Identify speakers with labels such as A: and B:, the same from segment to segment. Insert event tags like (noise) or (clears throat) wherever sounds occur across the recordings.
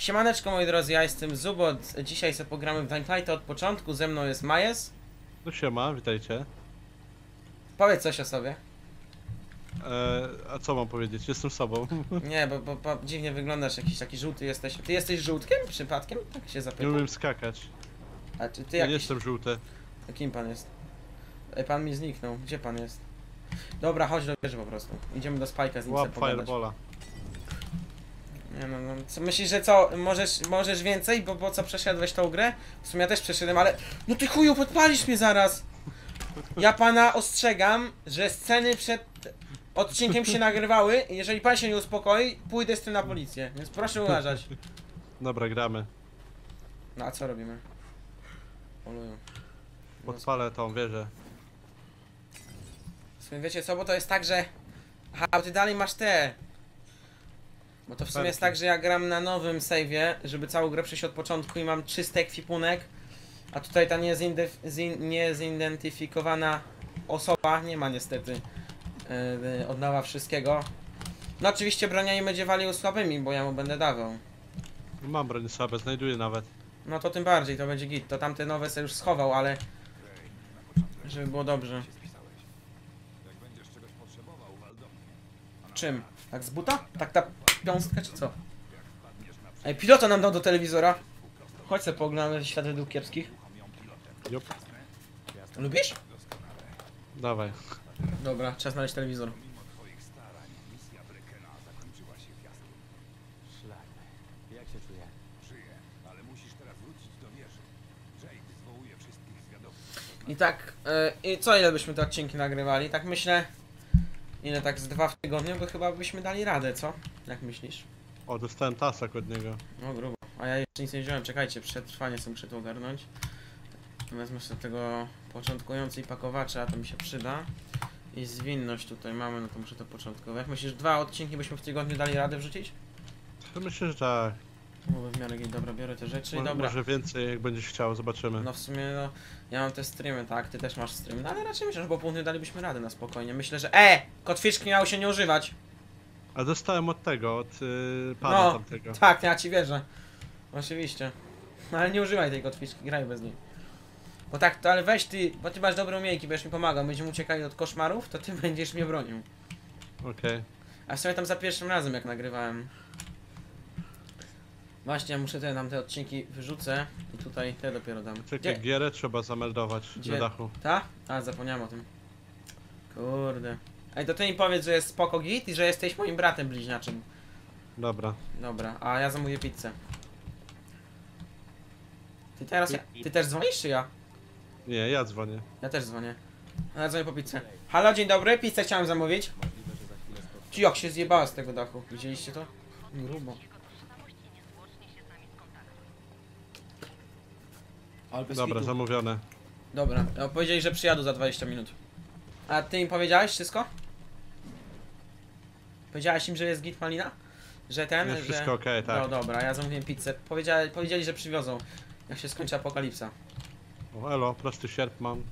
A: Siemaneczko moi drodzy, ja jestem Zubot. Dzisiaj sobie pogramy w Dying od początku. Ze mną jest Majes.
B: No siema, witajcie.
A: Powiedz coś o sobie.
B: E, a co mam powiedzieć? Jestem sobą. (laughs)
A: Nie, bo, bo, bo dziwnie wyglądasz, jakiś taki żółty jesteś. Ty jesteś żółtkiem przypadkiem? Tak się
B: Nie
A: zapytam.
B: umiem skakać.
A: A czy ty
B: Ja nie
A: jakiś...
B: jestem żółty.
A: A Kim pan jest? Ej, pan mi zniknął. Gdzie pan jest? Dobra, chodź do wieży po prostu. Idziemy do Spajka z nim
B: Łap
A: sobie pogadać.
B: firebola.
A: Nie no, no. Co, myślisz, że co? Możesz, możesz więcej? Bo, bo co przeszedłeś tą grę? W sumie ja też przeszedłem, ale... No ty chuju, podpalisz mnie zaraz! Ja pana ostrzegam, że sceny przed odcinkiem się nagrywały i jeżeli pan się nie uspokoi, pójdę z tym na policję. Więc proszę uważać.
B: Dobra, gramy.
A: No a co robimy? Polują.
B: Podpalę tą wieżę.
A: w sumie wiecie co, bo to jest tak, że... Aha, ty dalej masz te... Bo to w sumie jest tak, że ja gram na nowym save'ie, żeby całą grę przejść od początku i mam czysty ekwipunek, a tutaj ta niezidentyfikowana osoba nie ma niestety yy, od nowa wszystkiego. No oczywiście bronia nie będzie walił słabymi, bo ja mu będę dawał.
B: Mam broń słabe, znajduję nawet.
A: No to tym bardziej, to będzie git. To tamte nowe sobie już schował, ale... Żeby było dobrze. W czym? Tak z buta? Tak ta piąstka czy co? Ej, pilota nam dał do telewizora. Chodź sobie pooglądamy ślady dróg kiepskich.
B: Jup.
A: Lubisz?
B: Dawaj.
A: Dobra, czas znaleźć telewizor. I tak, e, i co ile byśmy te odcinki nagrywali? Tak myślę... Ile tak z dwa w tygodniu, bo chyba byśmy dali radę, co? Jak myślisz?
B: O, dostałem tasak od niego.
A: No grubo. A ja jeszcze nic nie wziąłem, czekajcie, przetrwanie sobie muszę to ogarnąć. Wezmę sobie tego początkujący i pakowacza, to mi się przyda. I zwinność tutaj mamy, no to muszę to początkować. Myślisz, dwa odcinki byśmy w tygodniu dali radę wrzucić?
B: To myślę, że tak.
A: Byłoby w miarę git. Dobra, biorę te rzeczy i dobra.
B: Może więcej, jak będziesz chciał, zobaczymy.
A: No w sumie, no, ja mam te streamy, tak, ty też masz streamy, no ale raczej myślę, że po północy dalibyśmy radę na spokojnie. Myślę, że E! Kotwiczki miały się nie używać.
B: A dostałem od tego, od y, pana
A: No.
B: tamtego.
A: Tak, ja ci wierzę. Oczywiście. No ale nie używaj tej kotwiczki, graj bez niej. Bo tak, to ale weź ty, bo ty masz dobre umiejętności, będziesz mi pomagał, będziemy uciekali od koszmarów, to ty (laughs) będziesz mnie bronił.
B: Okej.
A: A w sumie tam za pierwszym razem jak nagrywałem. Właśnie, ja muszę te, nam te odcinki wyrzucę i tutaj te dopiero dam.
B: Czekaj,
A: Gdzie?
B: gierę trzeba zameldować
A: Gdzie?
B: na dachu.
A: Ta? A, zapomniałem o tym. Kurde. Ej, to ty mi powiedz, że jest spoko git i że jesteś moim bratem bliźniaczym.
B: Dobra.
A: Dobra, a ja zamówię pizzę. Ty teraz, ja, ty też dzwonisz czy ja?
B: Nie, ja dzwonię.
A: Ja też dzwonię. A ja dzwonię po pizzę. Halo, dzień dobry, pizzę chciałem zamówić. Ci jak się zjebała z tego dachu. Widzieliście to? Grubo. Ale bez
B: Dobra,
A: kitu.
B: zamówione.
A: Dobra, no, powiedzieli, że przyjadą za 20 minut. A ty im powiedziałeś wszystko? Powiedziałeś im, że jest git malina? Że ten,
B: Jest
A: że...
B: wszystko okej, tak.
A: No dobra, ja zamówiłem pizzę. Powiedzieli, powiedzieli, że przywiozą. Jak się skończy apokalipsa.
B: O, elo, prosty sierp mam.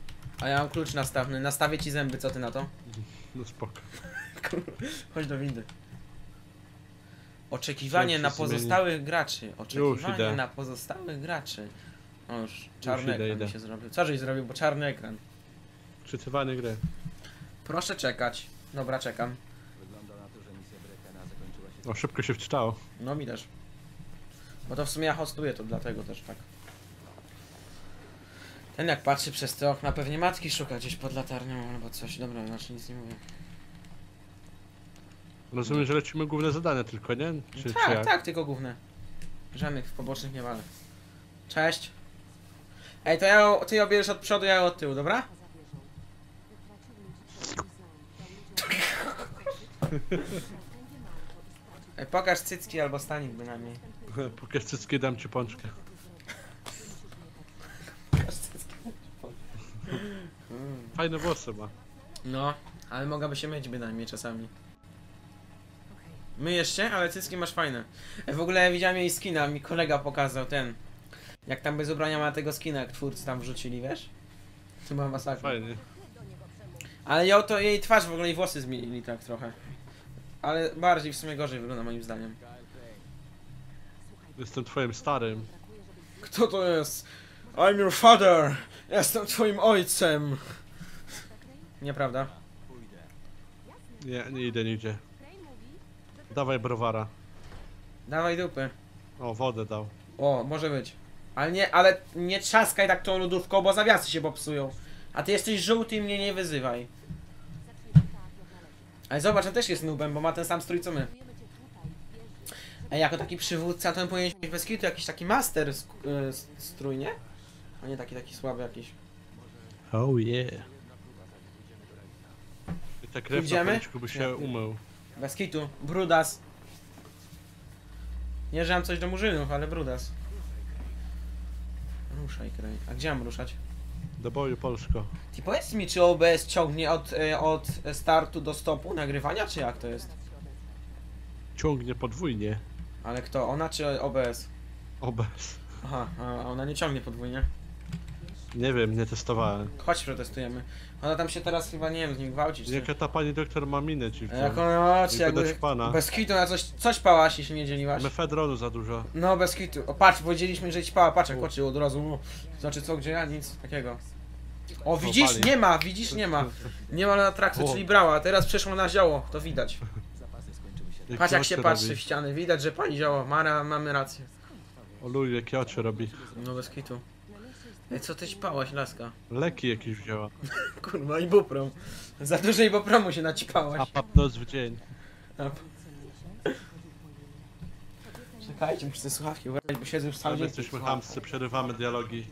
A: A ja mam klucz nastawny. Nastawię ci zęby, co ty na to? (laughs)
B: No spoko.
A: Chodź do windy. Oczekiwanie na
B: się zmienić.
A: pozostałych graczy. Oczekiwanie
B: idę.
A: na pozostałych graczy. O już, czarny
B: idę,
A: ekran się zrobił. Co żeś zrobił, bo czarny ekran.
B: Czytywanie gry.
A: Proszę czekać. Dobra, czekam.
C: Wygląda na to, że misja Brekena zakończyła się.
B: O, szybko się wczytało.
A: No mi też. Bo to w sumie ja hostuję, to dlatego też tak. Ten jak patrzy przez te okna, pewnie matki szuka gdzieś pod latarnią albo coś. Dobra, znaczy nic nie mówię.
B: Rozumiem, że lecimy główne zadania tylko, nie? Czy, czy
A: tak,
B: jak?
A: tak, tylko główne. Żadnych pobocznych nie walę. Cześć. Ej, to ja, ty obierzesz od przodu, ja od tyłu, dobra? Ej, pokaż cycki albo stanik bynajmniej.
B: Pokaż cycki, dam ci pączkę.
A: Pokaż cycki.
B: Fajne włosy ma.
A: No, ale mogłaby się myć bynajmniej czasami. Myjesz się, ale cycki masz fajne. E, w ogóle widziałem jej skina, mi kolega pokazał ten. Jak tam bez ubrania ma tego skina, jak twórcy tam wrzucili, wiesz? To była masakra.
B: Fajnie.
A: Ale ją to jej twarz w ogóle i włosy zmienili tak trochę. Ale bardziej w sumie gorzej wygląda moim zdaniem.
B: Jestem twoim starym.
A: Kto to jest? I'm your father! Jestem twoim ojcem! Nieprawda.
B: Nie, nie idę nigdzie. Dawaj browara.
A: Dawaj dupy.
B: O, wodę dał.
A: O, może być. Ale nie, ale nie trzaskaj tak tą lodówką, bo zawiasy się popsują. A ty jesteś żółty i mnie nie wyzywaj. Ale zobacz, on też jest nubem, bo ma ten sam strój co my. A jako taki przywódca to on powinien mieć bez kitu jakiś taki master s- strój, nie? A nie taki, taki słaby jakiś.
B: Oh yeah. I ta krew
A: Idziemy?
B: na policzku by się umył.
A: Bez kitu. Brudas. Nie, że mam coś do murzynów, ale brudas. Ruszaj, kraj. A gdzie mam ruszać?
B: Do boju Polsko.
A: Ty powiedz mi, czy OBS ciągnie od, e, od startu do stopu nagrywania, czy jak to jest?
B: Ciągnie podwójnie.
A: Ale kto? Ona czy OBS?
B: Obez.
A: Aha, a ona nie ciągnie podwójnie.
B: Nie wiem, nie testowałem.
A: Chodź, protestujemy. Ona tam się teraz chyba, nie wiem, z nim gwałci, czy...
B: Jaka ta pani doktor ma minę ci
A: Jak ona ma, czy
B: Nie
A: jakby...
B: pana.
A: Bez kitu na coś, coś pałaś, jeśli nie dzieliłaś.
B: Mefedronu za dużo.
A: No, bez kitu. O, patrz, powiedzieliśmy, że ci pała, patrz, jak oczy od razu. o, Znaczy co, gdzie ja? Nic takiego. O, widzisz?
B: pali.
A: Nie ma, widzisz? Nie ma. Nie ma na trakcie,
B: O.
A: czyli brała, a teraz przeszło na zioło, to widać.
C: Się.
A: Patrz jak
B: oczy
A: się patrzy
B: robi.
A: w ściany, widać, że pali zioło. Mara, mamy rację.
B: O luj, jakie oczy robi.
A: No bez kitu. Ej, co ty ćpałaś, laska?
B: Leki jakieś wzięła. (laughs)
A: Kurwa, ibuprom. Za dużo ibupromu się
B: A
A: naćpałaś.
B: papnos w dzień.
A: A- Czekajcie, muszę te słuchawki ubrać, bo siedzę już
B: Ale
A: cały
B: my
A: dzień.
B: jesteśmy chamscy, przerywamy dialogi.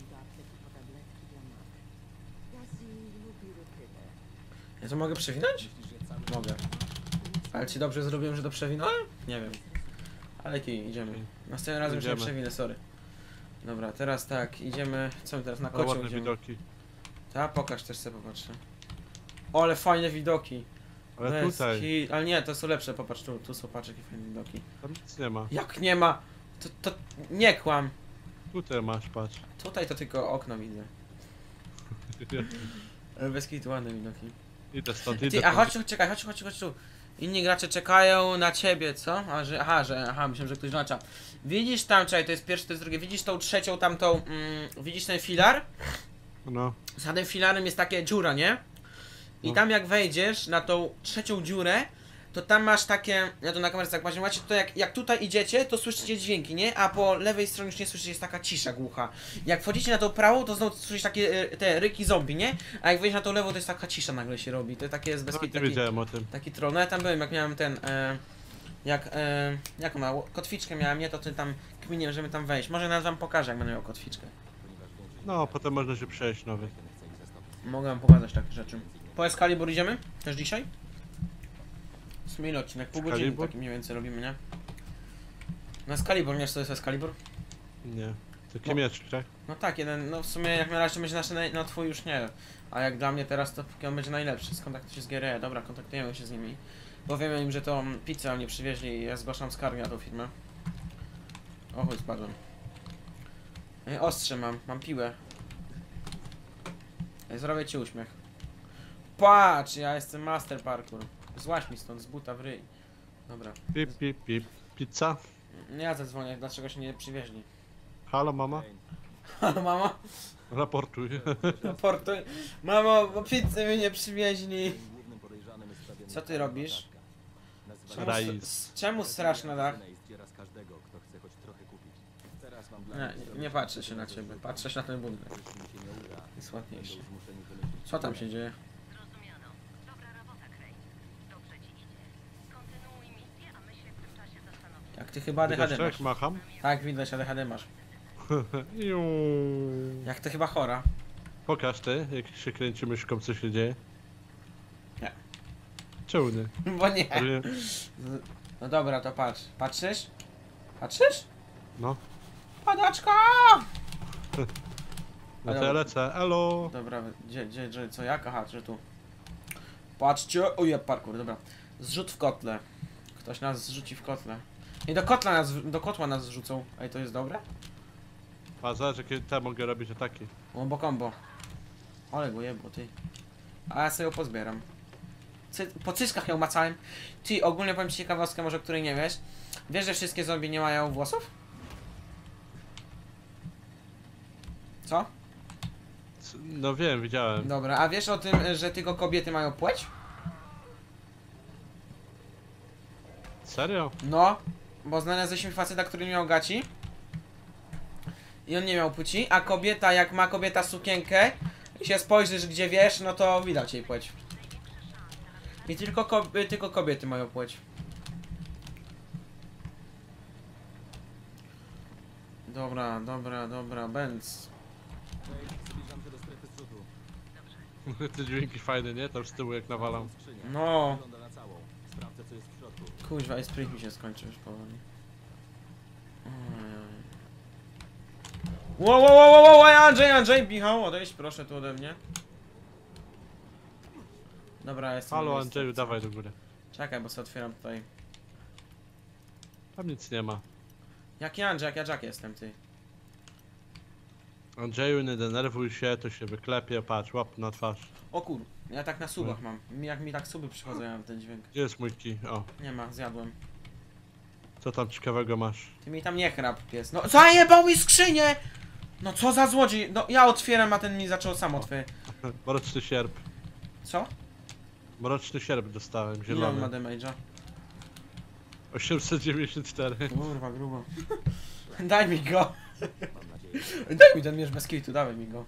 A: Ja to mogę przewinąć? Mogę. Ale ci dobrze zrobiłem, że to przewinąłem? Nie wiem. Ale kij, idziemy. Następnym razem
B: Idziemy.
A: przewinę, sorry. Dobra, teraz tak, idziemy. Co my teraz na
B: O,
A: kocią
B: ładne
A: idziemy?
B: widoki.
A: Ta, pokaż też sobie popatrzę. O, ale fajne widoki.
B: Ale
A: Bez
B: tutaj,
A: ki- Ale nie, to są lepsze, popatrz tu, tu są patrz jakie fajne widoki.
B: tam nic nie ma.
A: Jak nie ma, to, to nie kłam.
B: Tutaj masz, patrz.
A: Tutaj to tylko okno widzę. (laughs) Ale bez kitu ładne widoki.
B: Idę stąd, idę
A: Ty, a
B: stąd.
A: chodź, chodź, czekaj, chodź, chodź, chodź tu. Inni gracze czekają na ciebie, co? A że, aha, że, aha, myślałem, że ktoś znacza. Widzisz tam, czekaj, to jest pierwsze, to jest drugie. Widzisz tą trzecią, tamtą, mm, widzisz ten filar?
B: No,
A: Za tym filarem jest takie dziura, nie? I
B: No.
A: tam jak wejdziesz na tą trzecią dziurę, to tam masz takie, ja to na kamerce tak patrzę, macie to jak, jak tutaj idziecie, to słyszycie dźwięki, nie? A po lewej stronie już nie słyszycie, jest taka cisza głucha. Jak wchodzicie na tą prawą, to znowu słyszycie takie e, te ryki zombie, nie? A jak wejdziesz na tą lewą, to jest taka cisza nagle się robi. To takie jest bez
B: nie
A: taki,
B: wiedziałem o tym.
A: taki troll. No ja tam byłem, jak miałem ten, e, jak, e, jak ma, kotwiczkę miałem, nie? To ty tam kminiłem, żeby tam wejść. Może nawet wam pokażę, jak będę miał kotwiczkę.
B: No, potem można się przejść nowy.
A: Mogę wam pokazać takie rzeczy. Po Excalibur idziemy? Też dzisiaj? W sumie ile odcinek? Pół godziny taki mniej więcej robimy, nie? Na Excalibur, wiesz co to jest Excalibur?
B: Nie. Taki
A: No.
B: miecz, tak?
A: No tak, jeden, no w sumie jak na razie to będzie nasz, naj- no twój już nie. A jak dla mnie teraz to on będzie najlepszy. Skontaktuj się z GRE, dobra, kontaktujemy się z nimi. Powiemy im, że to pizzę nie przywieźli i ja zgłaszam skargę na tą firmę. O chuj, spadłem. Ej, Ostrze mam, mam piłę. Ej, zrobię ci uśmiech. Patrz, ja jestem master parkour. Złaź mi stąd, z buta w ryj. Dobra.
B: Pip, pip, pip. Pizza?
A: Ja zadzwonię, dlaczego się nie przywieźli.
B: Halo, mama?
A: Halo mama?
B: Raportuj. (laughs)
A: Raportuj. Mamo, bo pizzę mi nie przywieźli. Co ty robisz? Czemu, s- czemu srasz na dach?
C: i zdziera z każdego, kto chce choć trochę kupić. Teraz mam dla
A: Nie,
C: nich
A: nie patrzę się na ciebie, patrzę się na ten budynek.
C: Mi się nie uda,
A: Jest
C: będą
A: ładniejszy.
C: zmuszeni wymyślić
A: Co tam się dzieje?
D: Zrozumiano. Dobra robota, Craig. Dobrze ci idzie. Kontynuuj misję, a my się w tym czasie zastanowimy.
A: Jak ty chyba ADHD masz.
B: macham?
A: Tak, widać ADHD masz.
B: Iu. (laughs)
A: Jak ty chyba chora.
B: Pokaż ty, jak się kręci myszką, co się dzieje.
A: Nie? (laughs) Bo nie. No dobra, to patrz. Patrzysz? Patrzysz?
B: No,
A: Padaczka!
B: no (laughs) to ja lecę. Elo!
A: Dobra, gdzie, gdzie, gdzie, co jak? Aha, że tu. Patrzcie, ojej, parkour, dobra. Zrzut w kotle. Ktoś nas zrzuci w kotle. I do kotla nas, do kotła nas zrzucą. Ej, to jest dobre?
B: A zobacz, jakie te mogę robić ataki.
A: Combo combo. Ale go jebło, ty. A ja sobie ją pozbieram. Cy po cyckach ją macałem. Ty, ogólnie powiem ci ciekawostkę, może której nie wiesz. Wiesz, że wszystkie zombie nie mają włosów? Co?
B: No wiem, widziałem.
A: Dobra, a wiesz o tym, że tylko kobiety mają płeć?
B: Serio?
A: No, bo znalazliśmy faceta, który nie miał gaci. I on nie miał płci, a kobieta, jak ma kobieta sukienkę i się spojrzysz gdzie wiesz, no to widać jej płeć. I tylko, kob tylko kobiety mają płeć. Dobra, dobra, dobra, Benz. (laughs)
B: Te dźwięki fajne, nie? Tam z tyłu jak nawalam.
A: No, kuźwa, i sprit mi się skończył już powoli. Wow, wow, wow, wow, wow, Andrzej, Andrzej, Michał, odejść proszę tu ode mnie. Dobra, jestem.
B: Halo Andrzeju, dawaj do góry.
A: Czekaj, bo sobie otwieram tutaj.
B: Tam nic nie ma.
A: Jaki Andrzej, jak ja Jack jestem, ty.
B: Andrzeju, nie denerwuj się, to się wyklepie, patrz, łap na twarz.
A: O kur... Ja tak na subach mam. Mi- Jak mi tak suby przychodzą, ja mam ten dźwięk.
B: Gdzie jest mój kij? O,
A: Nie ma, zjadłem.
B: co tam ciekawego masz?
A: Ty mi tam nie chrap, pies. No, zajebał mi skrzynię! No co za złodziej! No, ja otwieram, a ten mi zaczął sam otwierać. (laughs)
B: Mroczny sierp.
A: Co?
B: Mroczny sierp dostałem,
A: Ile on ma damage'a?
B: 894.
A: Kurwa, grubo. (laughs) Daj mi go!
C: Mam nadzieję, że
A: Daj mi ten miecz bez kitu, dawaj mi go.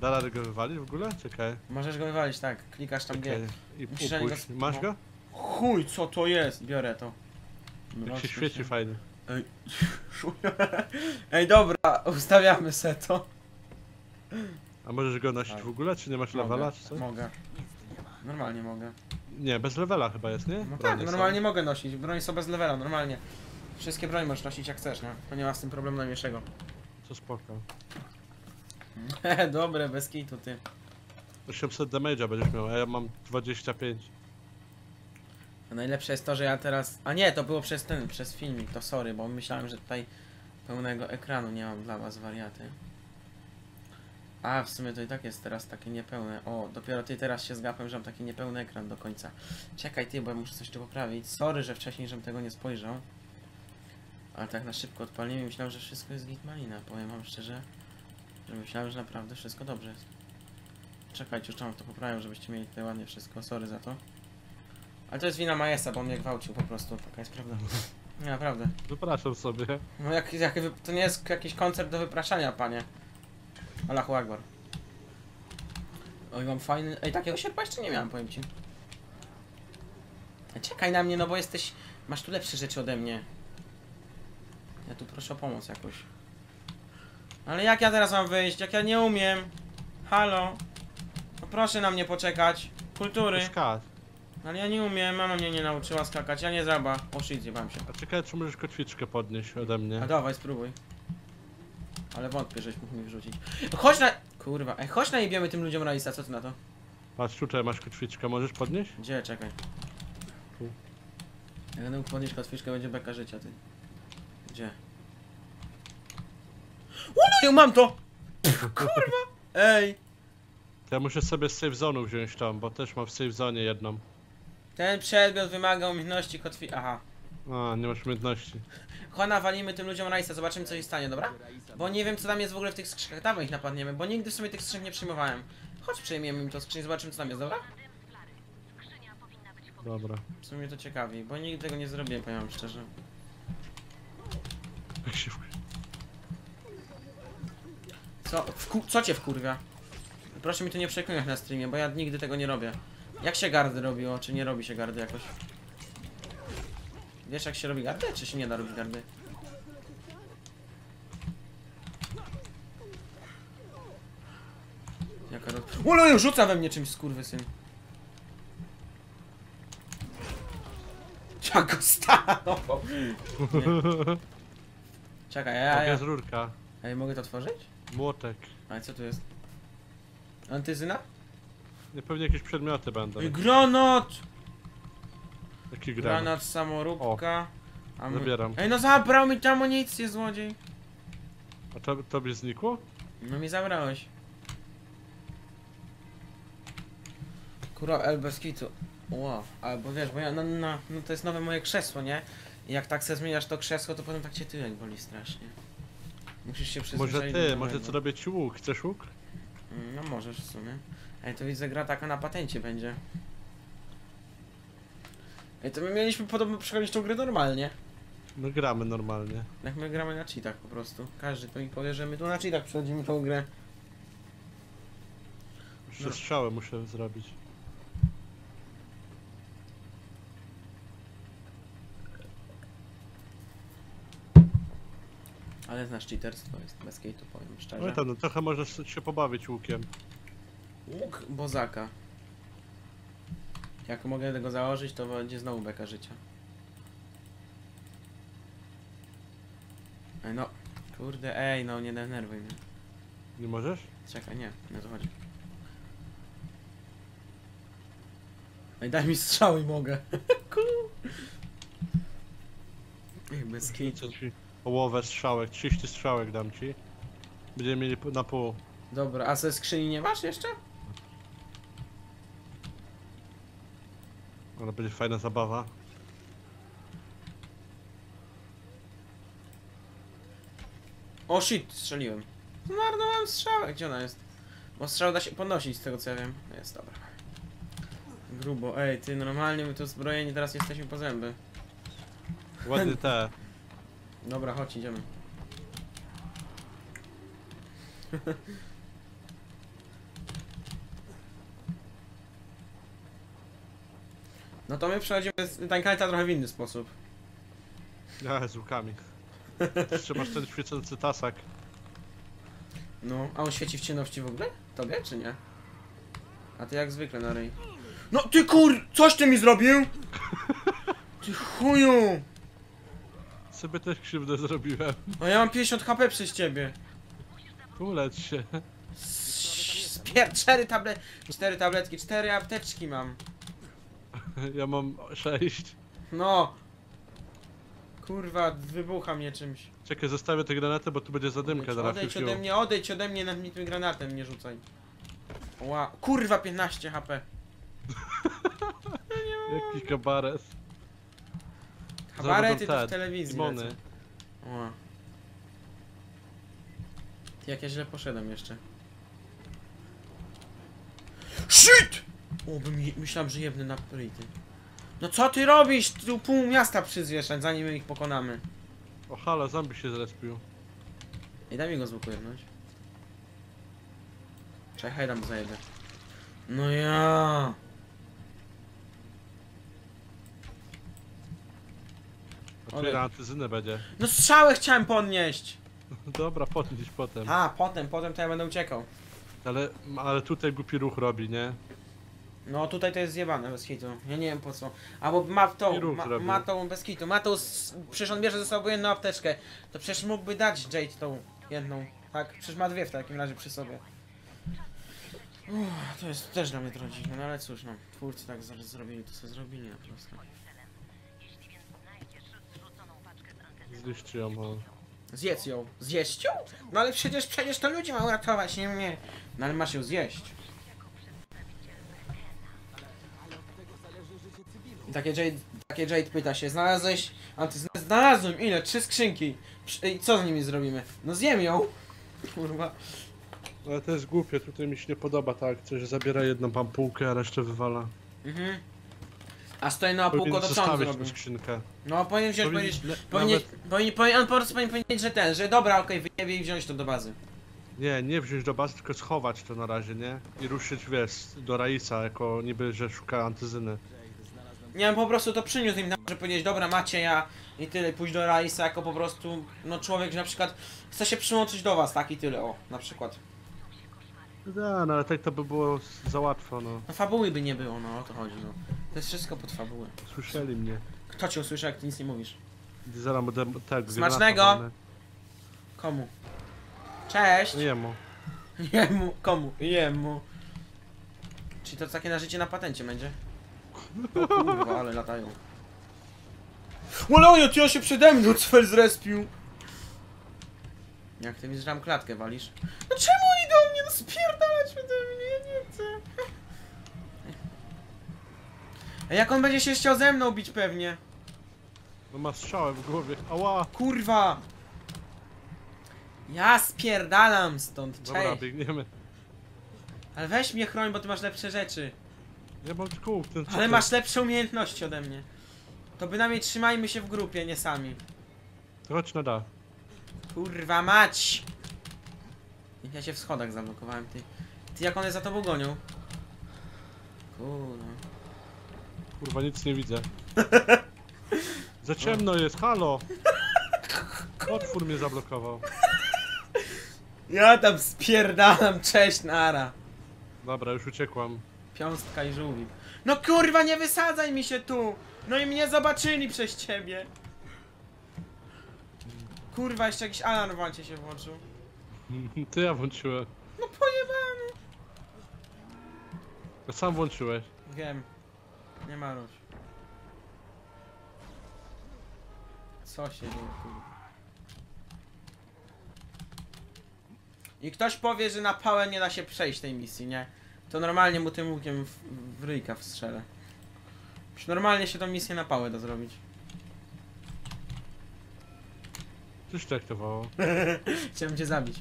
B: Da radę go wywalić w ogóle? Czekaj.
A: Możesz go wywalić, tak. Klikasz tam G.
B: Czekaj. I
A: Musisz na niego
B: upuść.
A: sp-
B: Masz
A: no.
B: go?
A: Chuj, co to jest? Biorę to.
B: Jak się
A: Mroczny
B: świeci fajnie. (laughs)
A: Ej, dobra, ustawiamy se to.
B: A możesz go nosić
A: Tak.
B: w ogóle, czy nie masz
A: Mogę,
B: czy co?
A: mogę. Normalnie mogę.
B: Nie, bez levela chyba jest, nie?
A: No tak, normalnie mogę nosić. Broń są bez levela, normalnie. Wszystkie broń możesz nosić jak chcesz, nie? To nie ma z tym problemu najmniejszego.
B: To spoko. (laughs)
A: Dobre, bez kitu, ty.
B: 800 damage'a będziesz miał, a ja mam 25.
A: A najlepsze jest to, że ja teraz... A nie, to było przez ten, przez filmik, to sorry, bo myślałem, że tutaj pełnego ekranu nie mam dla was, wariaty. A, w sumie to i tak jest teraz takie niepełne. O, dopiero ty teraz się zgapłem, że mam taki niepełny ekran do końca. Czekaj ty, bo ja muszę coś tu poprawić. Sorry, że wcześniej, żebym tego nie spojrzał. Ale tak na szybko odpaliłem i myślałem, że wszystko jest gitmalina. Powiem wam szczerze, że myślałem, że naprawdę wszystko dobrze jest. Czekajcie, już tam to poprawiam, żebyście mieli tutaj ładnie wszystko. Sorry za to. Ale to jest wina Majesa, bo on mnie gwałcił po prostu. Taka jest prawda. Nie, naprawdę.
B: Wypraszam sobie.
A: No jak, jak to nie jest jakiś koncert do wypraszania, panie. Allahu Akbar. Oj, mam fajny... Ej, takiego sierpa jeszcze nie miałem, powiem ci. Czekaj na mnie, no bo jesteś... Masz tu lepsze rzeczy ode mnie. Ja tu proszę o pomoc jakoś. Ale jak ja teraz mam wyjść? Jak ja nie umiem? Halo? No proszę na mnie poczekać. Kultury.
B: Skacz.
A: Ale ja nie umiem, mama mnie nie nauczyła skakać, ja nie zaba. O shit, zjebałem się.
B: A czekaj, czy możesz kotwiczkę podnieść ode mnie?
A: A dawaj, spróbuj. Ale wątpię, żeś mógł mi wrzucić. Chodź na... Kurwa, ej, chodź na jebiemy tym ludziom Raisa, co ty na to?
B: Patrz, tutaj masz kotwiczkę, możesz podnieść?
A: Gdzie? Czekaj.
B: Tu.
A: Jak będę mógł podnieść kotwiczkę, będzie beka życia, ty. Gdzie? Uluju, mam to! Kurwa! Ej!
B: To ja muszę sobie z safe zone'u wziąć tam, bo też mam w safe zone jedną.
A: Ten przedmiot wymaga umiejętności kotwi... Aha.
B: A, nie masz umiejętności.
A: Chodź nawalimy tym ludziom Raisa, zobaczymy co się stanie, dobra? Bo nie wiem co tam jest w ogóle w tych skrzynkach, dawaj ich napadniemy, bo nigdy w sumie tych skrzynek nie przyjmowałem. Chodź przejmiemy im to skrzynię, zobaczymy co tam jest, dobra?
B: Dobra.
A: W sumie to ciekawi, bo nigdy tego nie zrobiłem, powiem wam szczerze.
B: Jak się.
A: Co? Wku co cię wkurwia? Proszę mi tu nie przeklinać na streamie, bo ja nigdy tego nie robię. Jak się gardy robiło, czy nie robi się gardy jakoś? Wiesz jak się robi gardy, czy się nie da robić gardy? Jaka ro... Uluju, rzuca we mnie czymś skurwysyn. Jak go stanął! Nie. Czekaj, ja, ja.
B: jest rurka.
A: Ej, mogę to otworzyć?
B: Młotek.
A: A co tu jest? Antyzyna?
B: Nie, pewnie jakieś przedmioty będą.
A: Ej, granat!
B: Jaki granat?
A: Granat, samoróbka. A my-
B: Zabieram.
A: Ej, no zabrał mi tam amunicję, złodziej.
B: A to, tobie znikło?
A: No mi zabrałeś. Kurwa, El bez kitu. Wow, albo wiesz, bo ja, no, no, no to jest nowe moje krzesło, nie? I jak tak se zmieniasz to krzesło, to potem tak cię tyłek boli strasznie. Musisz się
B: Może
A: przyzwyczaić
B: ty,
A: do
B: może zrobię ci łuk. Chcesz łuk?
A: Mm, No możesz w sumie. Ej, to widzę gra taka na patencie będzie. Ej, to my mieliśmy podobno przechodzić tą grę normalnie.
B: No gramy normalnie.
A: Jak my gramy na cheatach po prostu. Każdy to mi powie, że my tu na cheatach przechodzimy tą grę.
B: Jeszcze
A: No.
B: strzałę muszę zrobić.
A: Ale znasz cheaterstwo, jest bez kitu, powiem szczerze.
B: Ale tam, no, trochę możesz się pobawić łukiem.
A: Łuk bozaka. Jak mogę tego założyć, to będzie znowu beka życia. Ej no, kurde, ej no, nie denerwuj mnie.
B: Nie możesz?
A: Czekaj, nie, nie to chodzi. Ej, daj mi strzały, mogę. (laughs) Ku. Ej, bez kitu.
B: Połowę strzałek, 30 strzałek dam ci. Będziemy mieli na pół.
A: Dobra, a ze skrzyni nie masz jeszcze?
B: Ale będzie fajna zabawa.
A: O shit, strzeliłem. Zmarnowałem strzałę, gdzie ona jest? Bo strzał da się podnosić z tego co ja wiem. Jest, dobra. Grubo, ej, ty normalnie my tu zbrojeni teraz jesteśmy po zęby.
B: Ładnie te.
A: Dobra, chodź, idziemy. (laughs) No to my przechodzimy z Tańkaleta trochę w inny sposób.
B: Ja z łukami. Jeszcze masz ten świecący tasak.
A: No, a on świeci w ciemności w ogóle? Tobie, czy nie? A ty jak zwykle na ryj. No ty kur... Coś ty mi zrobił? Ty chuju!
B: Sobie też krzywdę zrobiłem.
A: No ja mam 50 HP przez ciebie.
B: Ulecz się.
A: Spier... Cztery table... Cztery tabletki, cztery apteczki mam.
B: Ja mam 6.
A: No. Kurwa, wybucha mnie czymś.
B: Czekaj, zostawię te granaty, bo tu będzie zadymka
A: Odejdź,
B: zaraz.
A: odejdź
B: już
A: ode
B: ją.
A: mnie, odejdź ode mnie, na mnie tym granatem nie rzucaj. Ła, kurwa 15 HP. (laughs)
B: Jaki kabaret.
A: Kabarety to w
B: te
A: telewizji lecą. Ła. Ty, jak ja źle poszedłem jeszcze. SHIT! O, bym je, myślałem, że jebny na pryty. No co ty robisz? Tu pół miasta przyzwieszać, zanim my ich pokonamy.
B: O halo, zombie się zrespił.
A: Ej, daj mi go z łuku jebnąć. Czekaj, dam zajebę. No ja.
B: Otwiera antyzynę będzie.
A: No strzałę chciałem podnieść! (laughs)
B: Dobra, podnieś potem.
A: A, potem, potem to ja będę uciekał.
B: Ale, ale tutaj głupi ruch robi, nie?
A: No tutaj to jest zjebane bez kitu. Ja nie wiem po co. Albo ma tą, ma, ma tą bez kitu. Ma tą, s- przecież on bierze ze sobą jedną apteczkę. To przecież mógłby dać Jade tą jedną. Tak, przecież ma dwie w takim razie przy sobie. Uff, to jest też dla mnie trochę dziwne, no ale cóż no. Twórcy tak z- zrobili, to sobie zrobili na prosto.
D: Jeśli więc znajdziesz zrzuconą paczkę z anteną,
B: Zniszczy ją, o.
A: Zjedz ją. Zjeść ją? No ale przecież, przecież to ludzie ma uratować, nie mnie. No ale masz ją zjeść. I takie Jade, takie Jade pyta się, znalazłeś, a ty zna- znalazłem, ile? Trzy skrzynki. I co z nimi zrobimy? No zjem ją. (laughs) Kurwa.
B: Ale to jest głupie, tutaj mi się nie podoba ta akcja, że zabiera jedną pampułkę, a resztę wywala.
A: Mhm. A stoi na półko, to co on zrobił?
B: skrzynkę.
A: No powinien wziąć,
B: Powinien-
A: powinien, powinien, powinien, on po prostu powinien powiedzieć, że ten, że dobra, okej, wyjebie i wziąć to do bazy.
B: Nie, nie wziąć do bazy, tylko schować to na razie, nie? I ruszyć, wiesz, do Raisa, jako niby, że szuka antyzyny.
A: Nie wiem, po prostu to przyniósł im, że powiedzieć, dobra, macie ja i tyle, pójść do Raisa jako po prostu, no człowiek, że na przykład chce się przyłączyć do was, tak i tyle, o, na przykład.
B: No, no ale tak to by było za łatwo, no.
A: No fabuły by nie było, no o to chodzi, no. To jest wszystko pod fabułę.
B: Słyszeli mnie.
A: Kto cię usłyszy, jak ty nic nie mówisz?
B: Zaraz będę tak,
A: Smacznego! Komu? Cześć!
B: Jemu. (laughs)
A: Jemu, komu? Jemu. Czyli to takie na życie na patencie będzie? O kurwa, ale latają. Olojo, ty on się przede mną cfel zrespił! Jak ty mi zram klatkę walisz? No czemu oni do mnie? No spierdalać ode mnie, ja nie chcę. A jak on będzie się chciał ze mną bić pewnie?
B: No ma strzałę w głowie. Ała!
A: Kurwa! Ja spierdalam stąd,
B: Dobra,
A: cześć.
B: biegniemy.
A: Ale weź mnie chroń, bo ty masz lepsze rzeczy.
B: Nie mam kół, ten
A: Ale masz lepsze umiejętności ode mnie. To bynajmniej trzymajmy się w grupie, nie sami.
B: Chodź na dach.
A: Kurwa mać! Ja się w schodach zablokowałem, ty. Ty jak one za tobą gonią? Kurwa.
B: Kurwa, nic nie widzę. (laughs) Za ciemno jest, halo! Otwór mnie zablokował.
A: Ja tam spierdalam, cześć, nara.
B: Dobra, już uciekłam.
A: Piąstka i żółwik. No kurwa, nie wysadzaj mi się tu! No i mnie zobaczyli przez ciebie. Kurwa, jeszcze jakiś alarm w się włączył. (laughs)
B: Ty ja włączyłem.
A: No pojebany.
B: Ja sam włączyłeś.
A: Wiem. Nie maruś. Co się dzieje, kurwa? I ktoś powie, że na pałę nie da się przejść tej misji, nie? To normalnie mu tym łukiem w, w ryjka wstrzelę. Już normalnie się tą misję na pałę da zrobić.
B: Coś tak to wołało. (laughs)
A: Chciałem cię zabić.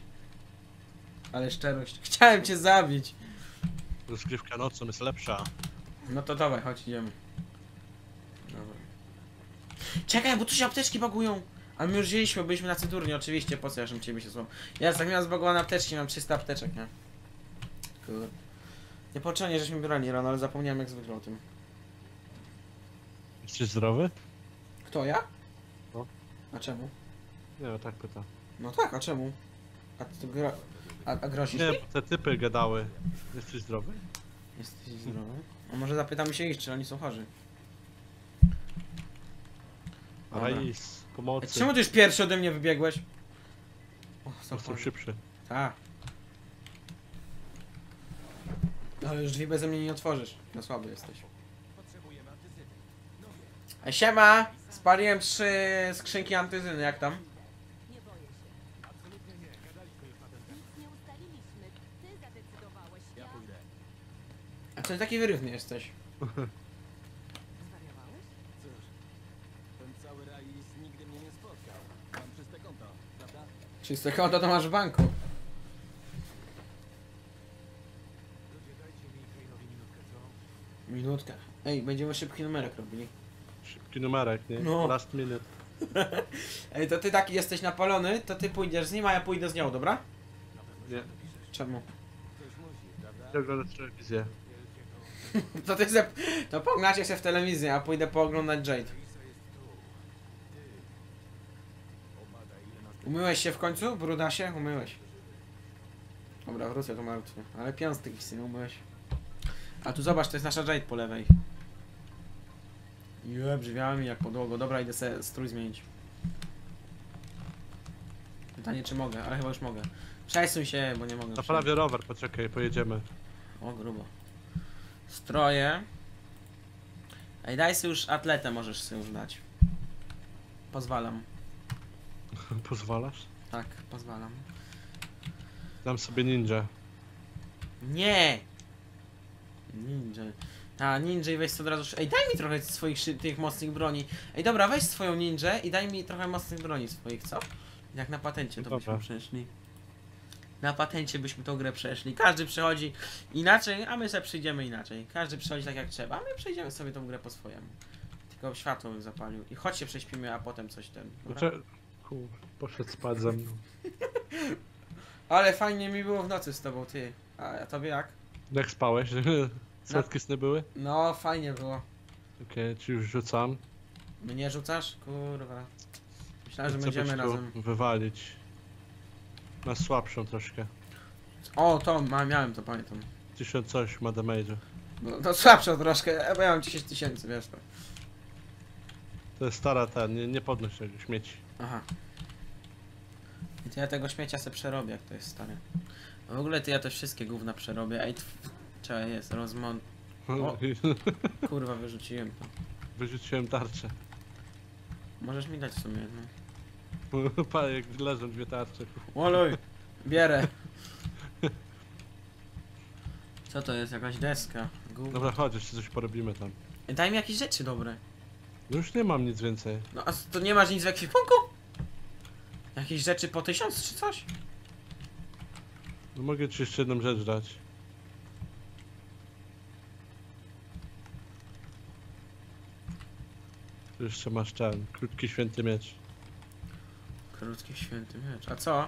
A: Ale szczerość. (laughs) Chciałem cię zabić.
B: Rozgrywka nocą jest lepsza.
A: No to dawaj, chodź, idziemy. Dobra. Czekaj, bo tu się apteczki bagują. Ale my już wzięliśmy, byliśmy na cyturnie, oczywiście, po co ja żebym ciebie się złał. Ja miałem zbagowane apteczki, mam 300 apteczek, nie? Kurde. Niepotrzebnie żeśmy brali rano, ale zapomniałem jak zwykle o tym.
B: Jesteś zdrowy?
A: Kto, ja?
B: No.
A: A czemu?
B: Nie, no tak pytam.
A: No tak, a czemu? A ty gra... A, a grozisz
B: Nie,
A: mi?
B: te typy gadały. Jesteś zdrowy?
A: Jesteś zdrowy? A może zapytamy się ich, czy oni są chorzy. Dobra.
B: Rais,
A: A
B: pomocy.
A: czemu ty już pierwszy ode mnie wybiegłeś? O, są
B: Jestem
A: chorzy.
B: szybszy.
A: Tak. Ale już drzwi beze mnie nie otworzysz. No słaby jesteś. A siema! Spaliłem trzy skrzynki antyzyny, jak tam?
E: Nie boję się.
C: Absolutnie nie, gadaliśmy już na ten temat.
E: Nic nie ustaliliśmy. Ty zadecydowałeś.
C: Ja
E: Ja...
C: pójdę.
A: A co ty taki wyrywny jesteś?
E: Zwariowałeś?
C: Cóż, ten cały rajs nigdy mnie nie spotkał. Mam czyste konto, prawda?
A: Czyste konto to masz w banku.
C: Ludzie, dajcie mi Kainowi minutkę, co?
A: Minutkę. Ej, będziemy szybki numerek robili.
B: Szybki numerek, nie?
A: No.
B: Last minute. (laughs)
A: Ej, to ty taki jesteś napalony, to ty pójdziesz z nim, a ja pójdę z nią, dobra?
B: Nie.
A: Czemu?
C: Ktoś musi, prawda?
B: Ja oglądam telewizję. (laughs)
A: To ty se, to pognacie się w telewizję, a pójdę pooglądać Jade. Umyłeś się w końcu? Bruda się? Umyłeś. Dobra, wrócę to martwy. Ale piąstek nie umyłeś. A tu zobacz, to jest nasza Jade po lewej. Je, brzmiała mi jak podłogo. Dobra, idę sobie strój zmienić. Pytanie czy mogę, ale chyba już mogę. Przesuń się, bo nie mogę.
B: Naprawię rower, poczekaj, pojedziemy.
A: O, grubo. Stroje. Ej, daj sobie już atletę, możesz sobie już dać. Pozwalam. (laughs)
B: Pozwalasz?
A: Tak, pozwalam.
B: Dam sobie ninja.
A: Nie! Ninja. A, ninja i weź od razu... Ej, daj mi trochę swoich tych mocnych broni. Ej, dobra, weź swoją ninję i daj mi trochę mocnych broni swoich, co? Jak na patencie to
B: Dobra.
A: byśmy przeszli. Na patencie byśmy tą grę przeszli. Każdy przechodzi inaczej, a my sobie przyjdziemy inaczej. Każdy przechodzi tak jak trzeba, a my przejdziemy sobie tą grę po swojemu. Tylko światło bym zapalił. I chodź się prześpimy, a potem coś ten.
B: Znaczy... Kur... Poszedł spać ze mną. (laughs)
A: Ale fajnie mi było w nocy z tobą, ty. A tobie jak?
B: Jak spałeś? (laughs) Setki sny były?
A: No, fajnie było.
B: Okej, ci już rzucam.
A: Mnie rzucasz? Kurwa. Myślałem, że
B: Chcę
A: będziemy
B: być tu
A: razem.
B: wywalić. Na słabszą troszkę.
A: O, to ma, miałem to, pamiętam.
B: Tysiąc coś ma damage'u.
A: No, to słabsze troszkę, bo ja mam 10 tysięcy, wiesz to.
B: To jest stara ta, nie, nie podnoś tego śmieci.
A: Aha. I to ja tego śmiecia se przerobię, jak to jest stare. W ogóle to ja te wszystkie gówna przerobię. Ej, tf- czekaj, jest, rozmont... O. (laughs) Kurwa, wyrzuciłem to.
B: Wyrzuciłem tarczę.
A: Możesz mi dać w sumie jedną. (laughs)
B: Pa, jak leżą dwie tarcze.
A: Oluj! (laughs) Bierę. Co to jest? Jakaś deska? Gówno.
B: Dobra, chodź, jeszcze coś porobimy tam.
A: Ej, Daj mi jakieś rzeczy dobre.
B: No już nie mam nic więcej.
A: No a to nie masz nic w ekwipunku? Jakieś rzeczy po tysiąc czy coś?
B: No mogę ci jeszcze jedną rzecz dać. Tu jeszcze masz ten, krótki święty miecz.
A: Krótki święty miecz. A co?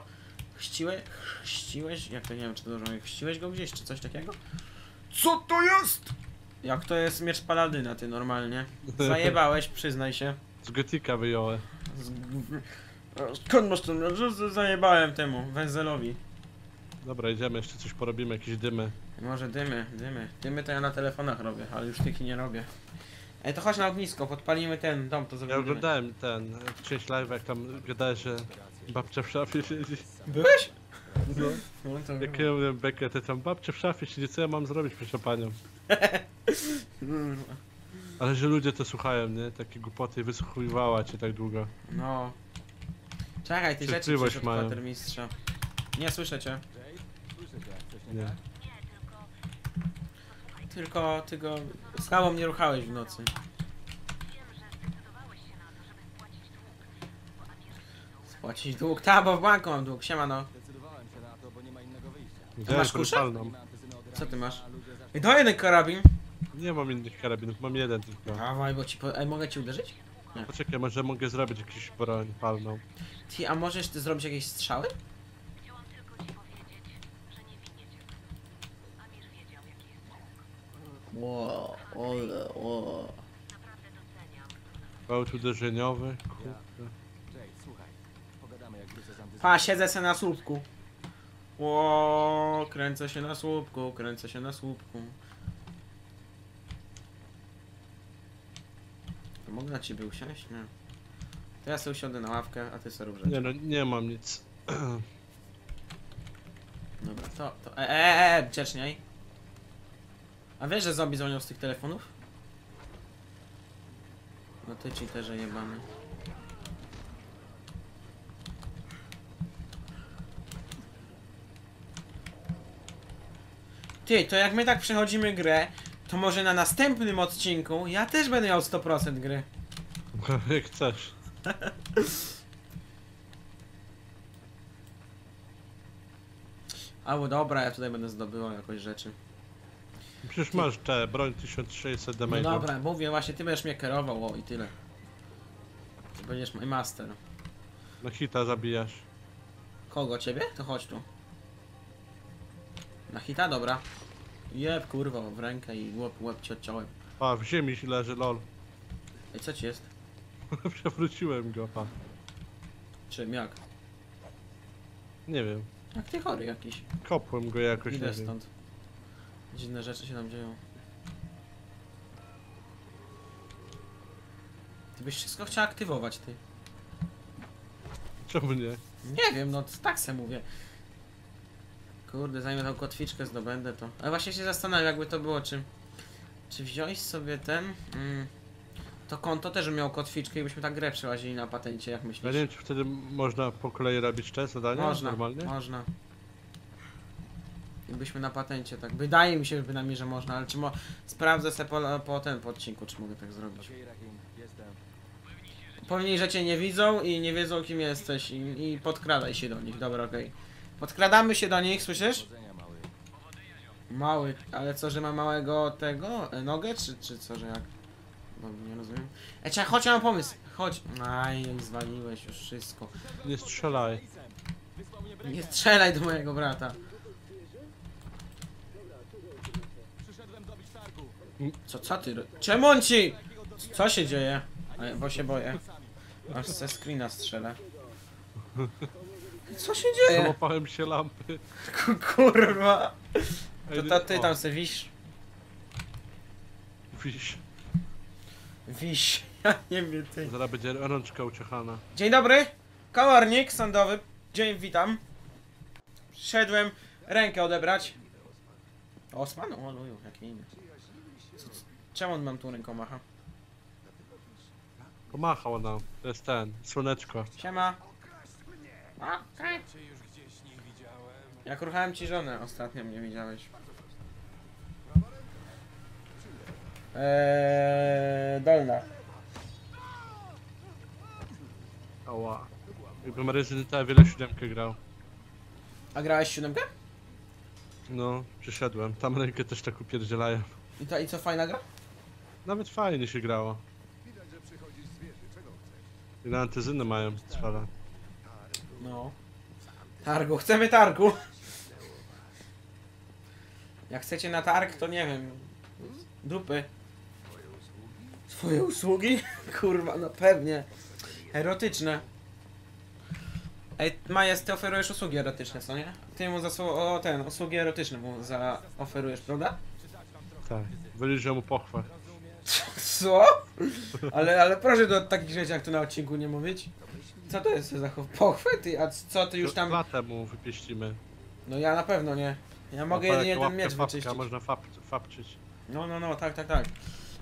A: Chrzciłeś? Chrzciłeś? Jak to nie wiem, czy to dobrze mówię. Chrzciłeś go gdzieś, czy coś takiego? Co to jest? Jak to jest miecz paladyna, ty normalnie? Zajebałeś, przyznaj się. (laughs)
B: Z gotika wyjąłem.
A: Z... Skąd masz ten miecz? Zajebałem temu, węzelowi.
B: Dobra, idziemy, jeszcze coś porobimy, jakieś dymy.
A: Może dymy, dymy. Dymy to ja na telefonach robię, ale już tyki nie robię. Ej, to chodź na ognisko, podpalimy ten dom, to
B: Ja oglądałem ten, część live, jak tam gadałeś, że babcia w szafie siedzi.
A: Byłeś? No. no to
B: Jak ja mówię bekę, to tam babcia w szafie siedzi, co ja mam zrobić, proszę panią? Ale że ludzie to słuchają, nie? Takie głupoty wysłuchiwała cię tak długo.
A: No. Czekaj, ty rzeczy
B: Cierpliwość
A: przyszedł
B: mają.
A: kwatermistrza. Nie słyszę cię.
C: Nie,
B: Nie.
A: Tylko ty go słabo mnie ruchałeś w nocy.
D: Wiem, że zdecydowałeś się na to, żeby spłacić dług.
A: Ta, bo w banku mam dług. Siema no.
C: Zdecydowałem się na to, bo nie ma innego wyjścia.
B: Gdzie
A: masz kuszę?
B: brutalną?
C: Nie
A: Co ty masz? Ej, daj jeden karabin.
B: Nie mam innych karabinów, mam jeden tylko.
A: Dawaj, bo ci po... Ej, mogę ci uderzyć?
B: Poczekaj, może mogę zrobić jakiś broń palną.
A: Ty, a możesz ty zrobić jakieś strzały?
D: Chciałam tylko ci powiedzieć, że nie winię cię. Amir wiedział, jaki jest
A: Ło, ole,
D: doceniam.
B: Gwałt uderzeniowy, kurde.
C: Jade, słuchaj. Pogadamy jak wrócę z antyzyną.
A: Pa, siedzę se na słupku. Ło, kręcę się na słupku, kręcę się na słupku. To mogę na ciebie usiąść? Nie. To ja sobie usiądę na ławkę, a ty sobie rzeczy.
B: Nie no, nie mam nic. (clears throat)
A: Dobra, to, to, e, e, e, grzeczniej. A wiesz, że zombie dzwonią z tych telefonów? No ty cheaterze jebany. Ty, to jak my tak przechodzimy grę, to może na następnym odcinku ja też będę miał 100% gry. (laughs)
B: Jak chcesz. (laughs)
A: Albo dobra, ja tutaj będę zdobywał jakoś rzeczy.
B: Przecież masz te, broń 1600
A: No
B: damage.
A: dobra, mówię właśnie, ty będziesz mnie kierował, o i tyle. Ty będziesz mój master.
B: Na hita zabijasz.
A: Kogo, ciebie? To chodź tu. Na hita? Dobra. Jeb, kurwa, w rękę i łeb, łeb ci odciąłem.
B: A, w ziemi leży, lol.
A: Ej, co ci jest? (laughs)
B: Przewróciłem go, a.
A: Czym, jak?
B: Nie wiem.
A: Jak ty chory jakiś.
B: Kopłem go jakoś, nie
A: Idę
B: wiem.
A: Dziwne rzeczy się tam dzieją. Ty byś wszystko chciał aktywować, ty.
B: Czemu nie?
A: Nie wiem, no tak se mówię. Kurde, zanim tą kotwiczkę zdobędę to. Ale właśnie się zastanawiam, jakby to było, czy. Czy wziąć sobie ten. Mm, to konto też miał kotwiczkę i byśmy tak grę przełazili na patencie, jak
B: Ja
A: myślisz?
B: nie wiem, czy wtedy można po kolei robić te zadania?
A: Można,
B: Normalnie?
A: można. I byśmy na patencie, tak. Wydaje mi się bynajmniej, że można, ale czy mo... sprawdzę sobie po, po po odcinku, czy mogę tak zrobić. Powinni, że cię nie widzą i nie wiedzą kim jesteś i, i podkradaj się do nich, dobra, okej. Podkradamy się do nich, słyszysz?
C: Mały.
A: Ale co, że ma małego tego, e, nogę, czy, czy co, że jak? No, nie rozumiem. E, czekaj, chodź, ja mam pomysł, chodź. Aj, zwaliłeś już wszystko.
B: Nie strzelaj.
A: Nie strzelaj do mojego brata.
C: Przyszedłem dobić targu.
A: Co, co ty, czemu on ci? Co się dzieje? Bo się boję. Aż ze screena strzelę. Co się dzieje?
B: Załapałem się lampy.
A: Kurwa. To, to ty tam se wisz.
B: Wiś.
A: Wiś. (laughs) Ja nie wiem, ty.
B: Zaraz będzie rączka uciechana.
A: Dzień dobry, komornik sądowy. Dzień, witam. Przyszedłem rękę odebrać. Osman? O, luju, jakie imię. Czemu on mam tu ręką macha?
B: Pomachał nam. To jest ten, słoneczko.
A: Siema. Okej. Jak ruchałem ci żonę, ostatnio mnie widziałeś. Eee, dolna.
B: Ała. Jakbym Resident Evil 7 grał.
A: A grałeś siódemkę?
B: No, przyszedłem. Tam rękę też tak upierdzielają.
A: I, to, I co, fajna gra?
B: Nawet fajnie się grało. I na antyzynę mają cwala.
A: No. Targu, chcemy targu. Jak chcecie na targ, to nie wiem. Dupy. Swoje usługi? (laughs) Kurwa, no pewnie. Erotyczne. Ej, Majes, ty oferujesz usługi erotyczne, co nie? Ty mu za sło- o ten, usługi erotyczne mu zaoferujesz, prawda?
B: Tak. Wyliżę mu pochwę.
A: Co? Ale, ale proszę do takich rzeczy jak tu na odcinku nie mówić. Co to jest za pochwyty? A co ty już tam...
B: Latę mu wypieścimy.
A: No ja na pewno nie. Ja mogę
B: No,
A: jedynie ten
B: łapkę
A: miecz wyczyścić.
B: Można fap, fapczyć.
A: No, no, no, tak, tak, tak.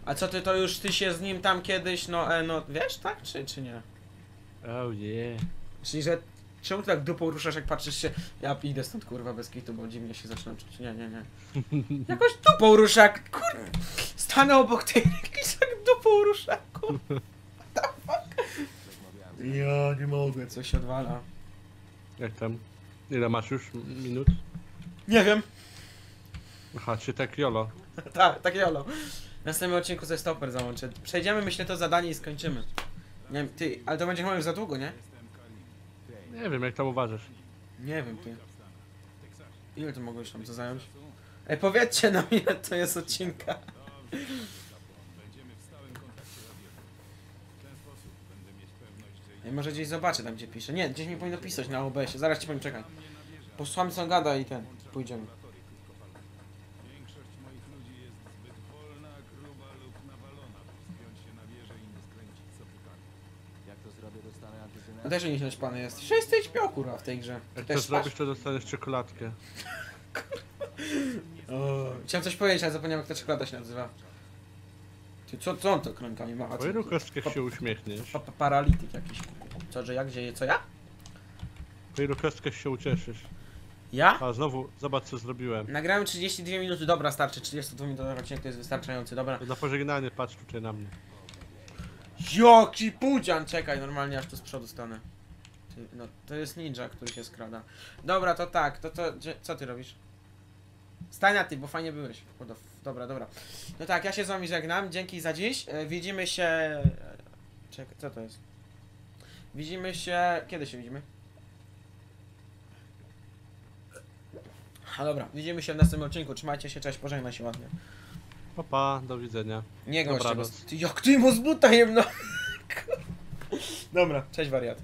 A: A co ty to już, ty się z nim tam kiedyś, no, e, no, wiesz, tak, czy, czy nie?
B: Oh yeah.
A: Czyli, że, czemu ty tak dupą ruszasz, jak patrzysz się, ja idę stąd, kurwa, bez kitu, bo dziwnie się zaczynam czuć, nie, nie, nie. (laughs) Jakoś dupą rusza, jak, kurwa, stanę obok tej jakiś tak dupą rusza, kurwa. What the fuck? Ja nie mogę, coś się odwala.
B: Jak tam? Ile masz już minut?
A: Nie wiem.
B: Aha, czy tak jolo. (laughs)
A: tak, tak jolo. W następnym odcinku ze stoper załączę. Przejdziemy, myślę, to zadanie i skończymy. Nie wiem, ty, ale to będzie chyba już za długo, nie?
B: Nie wiem, jak tam uważasz.
A: Nie wiem, ty. Ile to mogło już tam to zająć? Ej, powiedzcie nam, ile to jest odcinka. Ej, może gdzieś zobaczę tam, gdzie pisze. Nie, gdzieś mi powinno pisać na OBS-ie. Zaraz ci powiem, czekaj. Posłuchamy co on gada i ten, pójdziemy.
C: Większość moich ludzi jest zbyt wolna, gruba lub nawalona, by wspiąć się na wieżę i nie skręcić sopukami. Jak to zrobię, dostanę antyzynę?
A: No też nie śpiony jest. Wszyscy śpią, kurwa, w tej grze.
B: Jak to
A: też
B: zrobisz, to dostaniesz czekoladkę. (laughs)
A: O, Chciałem coś powiedzieć, ale zapomniałem, jak ta czekolada się nazywa. Ty, co, co on to krękami macha?
B: Kostkach się uśmiechniesz?
A: Pa, pa, paralityk jakiś. Co, że jak, gdzie, co ja?
B: Ilu kostkach się ucieszysz?
A: Ja?
B: A znowu, zobacz co zrobiłem.
A: Nagrałem 32 minuty, dobra, starczy. 32 minutowy odcinek to jest wystarczający, dobra.
B: Na pożegnanie patrz tutaj na mnie.
A: Jaki pudzian! Czekaj, normalnie aż tu z przodu stanę. Ty, no, to jest ninja, który się skrada. Dobra, to tak, to to, co ty robisz? Stań na ty, bo fajnie byłeś. Dobra, dobra. No tak, ja się z wami żegnam, dzięki za dziś. E, widzimy się... e, Czekaj, co to jest? Widzimy się... Kiedy się widzimy? A dobra, widzimy się w następnym odcinku. Trzymajcie się, cześć, pożegnaj się ładnie.
B: Pa, pa, do widzenia.
A: Nie gość jak ty mu z buta jemno. (laughs) Dobra, cześć wariat.